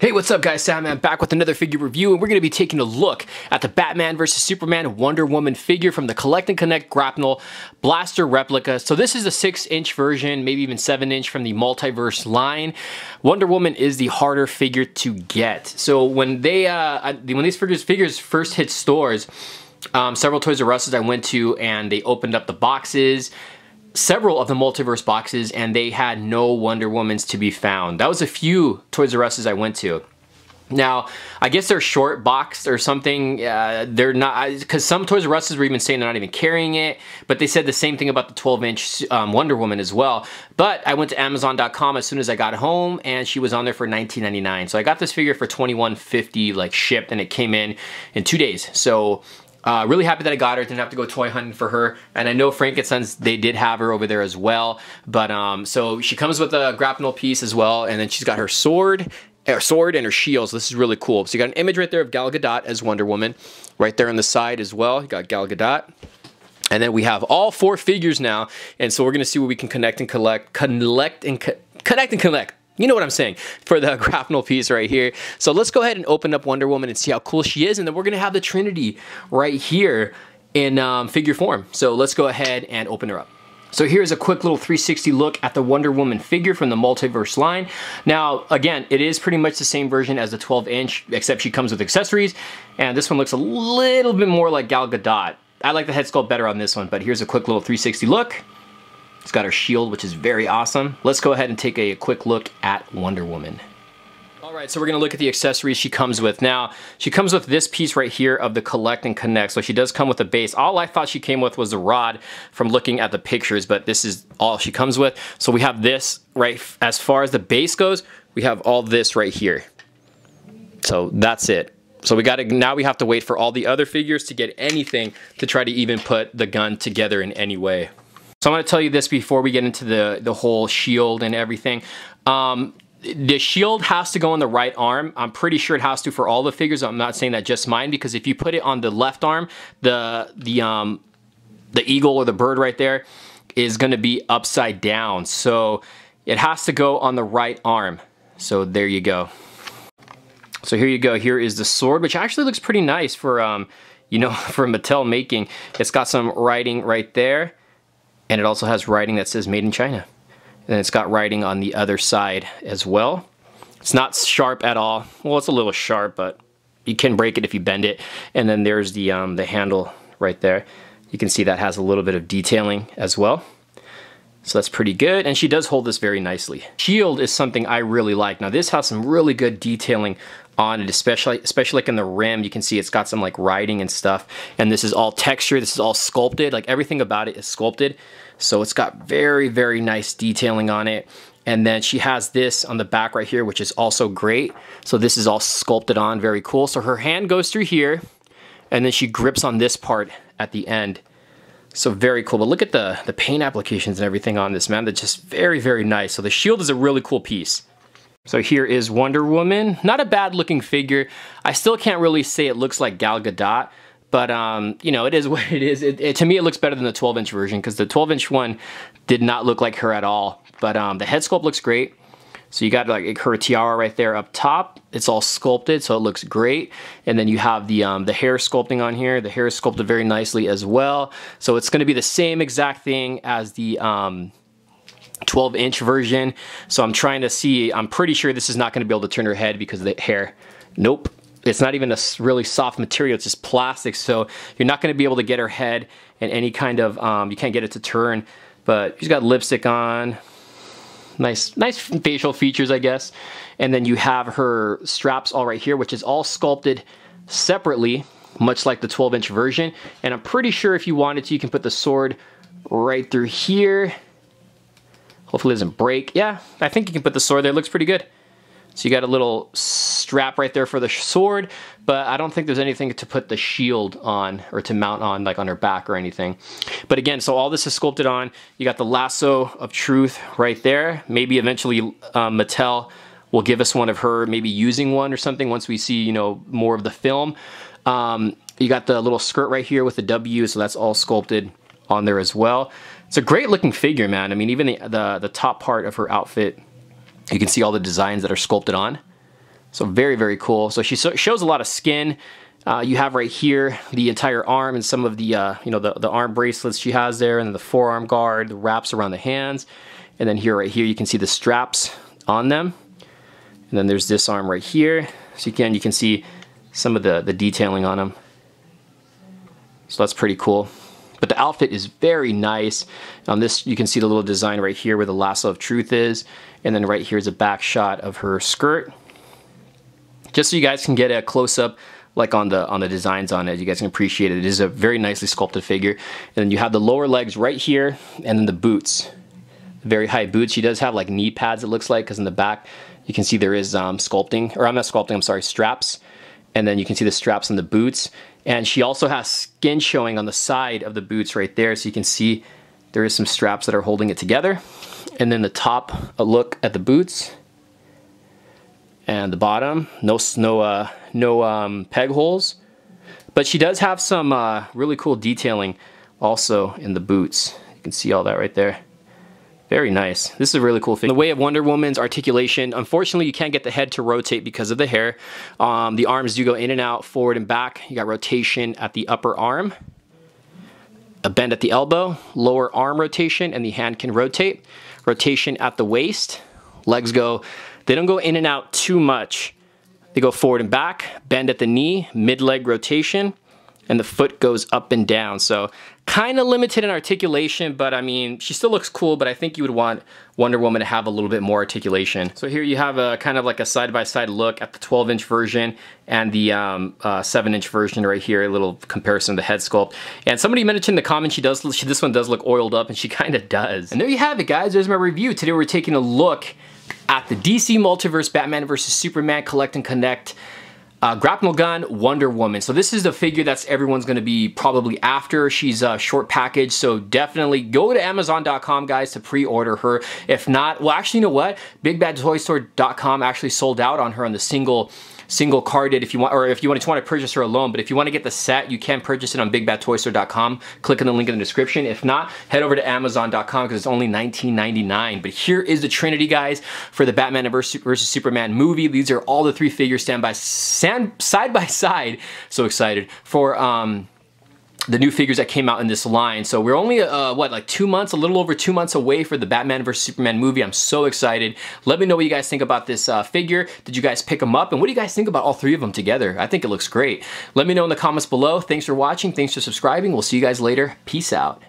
Hey, what's up guys? Cejaman back with another figure review and we're going to be taking a look at the Batman vs Superman Wonder Woman figure from the Collect and Connect Grapnel Blaster replica. So this is a 6 inch version, maybe even 7 inch from the Multiverse line. Wonder Woman is the harder figure to get. So when they, uh, when these figures, figures first hit stores, um, several Toys R Us's I went to and they opened up the boxes several of the multiverse boxes and they had no Wonder Womans to be found. That was a few Toys R Us's I went to. Now, I guess they're short boxed or something. Uh, they're not, because some Toys R Us's were even saying they're not even carrying it, but they said the same thing about the 12 inch um, Wonder Woman as well. But I went to Amazon.com as soon as I got home and she was on there for $19.99. So I got this figure for $21.50 like shipped and it came in in two days. So uh, really happy that I got her. Didn't have to go toy hunting for her. And I know Frankenstein's, they did have her over there as well. But um, so she comes with a grapnel piece as well. And then she's got her sword her sword and her shields. This is really cool. So you got an image right there of Gal Gadot as Wonder Woman. Right there on the side as well. You got Gal Gadot. And then we have all four figures now. And so we're going to see what we can connect and collect. Collect and co connect and collect. You know what I'm saying for the grapnel piece right here. So let's go ahead and open up Wonder Woman and see how cool she is. And then we're to have the Trinity right here in um, figure form. So let's go ahead and open her up. So here's a quick little 360 look at the Wonder Woman figure from the Multiverse line. Now, again, it is pretty much the same version as the 12 inch, except she comes with accessories. And this one looks a little bit more like Gal Gadot. I like the head sculpt better on this one, but here's a quick little 360 look. It's got her shield, which is very awesome. Let's go ahead and take a quick look at Wonder Woman. All right, so we're gonna look at the accessories she comes with. Now, she comes with this piece right here of the Collect and Connect. So she does come with a base. All I thought she came with was a rod from looking at the pictures, but this is all she comes with. So we have this right, as far as the base goes, we have all this right here. So that's it. So we got to now we have to wait for all the other figures to get anything to try to even put the gun together in any way. So I'm going to tell you this before we get into the, the whole shield and everything. Um, the shield has to go on the right arm. I'm pretty sure it has to for all the figures. I'm not saying that just mine because if you put it on the left arm, the the um the eagle or the bird right there is going to be upside down. So it has to go on the right arm. So there you go. So here you go. Here is the sword, which actually looks pretty nice for um you know for Mattel making. It's got some writing right there. And it also has writing that says made in China. And it's got writing on the other side as well. It's not sharp at all. Well, it's a little sharp, but you can break it if you bend it. And then there's the, um, the handle right there. You can see that has a little bit of detailing as well. So that's pretty good. And she does hold this very nicely. Shield is something I really like. Now this has some really good detailing on it, especially especially like in the rim. You can see it's got some like writing and stuff. And this is all texture. This is all sculpted. Like everything about it is sculpted. So it's got very, very nice detailing on it. And then she has this on the back right here, which is also great. So this is all sculpted on, very cool. So her hand goes through here and then she grips on this part at the end. So very cool. But look at the, the paint applications and everything on this, man. They're just very, very nice. So the shield is a really cool piece. So here is Wonder Woman. Not a bad looking figure. I still can't really say it looks like Gal Gadot, but um, you know, it is what it is. It, it, to me, it looks better than the 12 inch version because the 12 inch one did not look like her at all. But um, the head sculpt looks great. So you got like her tiara right there up top. It's all sculpted, so it looks great. And then you have the um, the hair sculpting on here. The hair is sculpted very nicely as well. So it's going to be the same exact thing as the um, 12 inch version. So I'm trying to see, I'm pretty sure this is not gonna be able to turn her head because of the hair. Nope. It's not even a really soft material, it's just plastic. So you're not gonna be able to get her head in any kind of, um, you can't get it to turn, but she's got lipstick on. Nice, nice facial features, I guess. And then you have her straps all right here, which is all sculpted separately, much like the 12 inch version. And I'm pretty sure if you wanted to, you can put the sword right through here Hopefully it doesn't break. Yeah, I think you can put the sword there. It looks pretty good. So you got a little strap right there for the sword, but I don't think there's anything to put the shield on or to mount on like on her back or anything. But again, so all this is sculpted on. You got the lasso of truth right there. Maybe eventually um, Mattel will give us one of her maybe using one or something once we see, you know, more of the film. Um, you got the little skirt right here with the W, so that's all sculpted on there as well. It's a great looking figure, man. I mean, even the, the, the top part of her outfit, you can see all the designs that are sculpted on. So very, very cool. So she shows a lot of skin. Uh, you have right here the entire arm and some of the, uh, you know, the, the arm bracelets she has there and the forearm guard, the wraps around the hands. And then here, right here, you can see the straps on them. And then there's this arm right here. So again, you can see some of the, the detailing on them. So that's pretty cool. But the outfit is very nice. On this, you can see the little design right here where the lasso of truth is. And then right here is a back shot of her skirt. Just so you guys can get a close-up like on the on the designs on it. You guys can appreciate it. It is a very nicely sculpted figure. And then you have the lower legs right here and then the boots. Very high boots. She does have like knee pads it looks like because in the back you can see there is um, sculpting, or I'm not sculpting, I'm sorry, straps. And then you can see the straps on the boots. And she also has skin showing on the side of the boots right there. So you can see there is some straps that are holding it together. And then the top, a look at the boots. And the bottom, no, no, uh, no um, peg holes. But she does have some uh, really cool detailing also in the boots. You can see all that right there. Very nice. This is a really cool thing. The way of Wonder Woman's articulation, unfortunately you can't get the head to rotate because of the hair. Um, the arms do go in and out, forward and back. You got rotation at the upper arm, a bend at the elbow, lower arm rotation, and the hand can rotate. Rotation at the waist. Legs go, they don't go in and out too much. They go forward and back, bend at the knee, mid-leg rotation, and the foot goes up and down. So kind of limited in articulation, but I mean, she still looks cool, but I think you would want Wonder Woman to have a little bit more articulation. So here you have a kind of like a side-by-side -side look at the 12-inch version and the 7-inch um, uh, version right here, a little comparison of the head sculpt. And somebody mentioned in the comments she does, she, this one does look oiled up, and she kind of does. And there you have it, guys. There's my review. Today we're taking a look at the DC Multiverse Batman vs. Superman Collect and Connect uh, Grapnel Gun, Wonder Woman. So this is the figure that's everyone's going to be probably after. She's a short package, so definitely go to Amazon.com, guys, to pre-order her. If not, well, actually, you know what? BigBadToyStore.com actually sold out on her on the single single carded if you want, or if you want to, want to purchase her alone. But if you want to get the set, you can purchase it on BigBadToyStore.com. Click on the link in the description. If not, head over to Amazon.com because it's only $19.99. But here is the Trinity, guys, for the Batman versus Superman movie. These are all the three figures stand by stand, side by side. So excited for um, the new figures that came out in this line. So we're only, uh, what, like two months, a little over two months away for the Batman vs. Superman movie. I'm so excited. Let me know what you guys think about this uh, figure. Did you guys pick them up? And what do you guys think about all three of them together? I think it looks great. Let me know in the comments below. Thanks for watching. Thanks for subscribing. We'll see you guys later. Peace out.